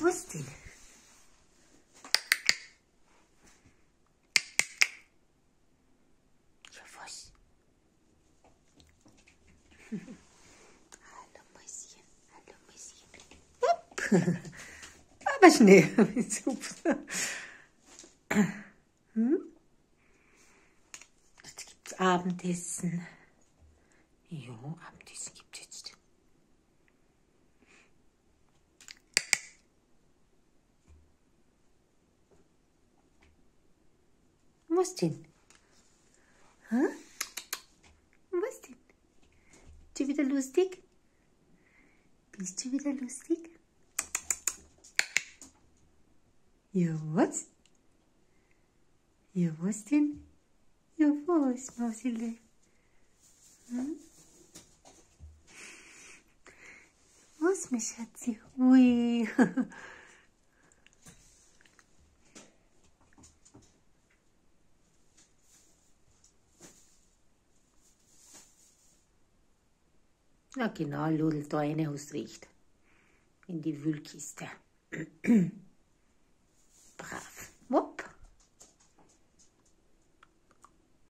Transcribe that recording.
Was denn? Ja, was? Hallo Mäuschen, hallo Mäuschen. Aber schnell. Super. Hm? Jetzt gibt's Abendessen. Jo, Abendessen gibt's jetzt. Was denn? Bist du wieder lustig? Bist du wieder lustig? Ja, was? Ja, was denn? Ja, was, Mausile? Hm? Was, mein Schatzi? Ui. Na genau, Ludel, da eine hast recht. In die Wühlkiste.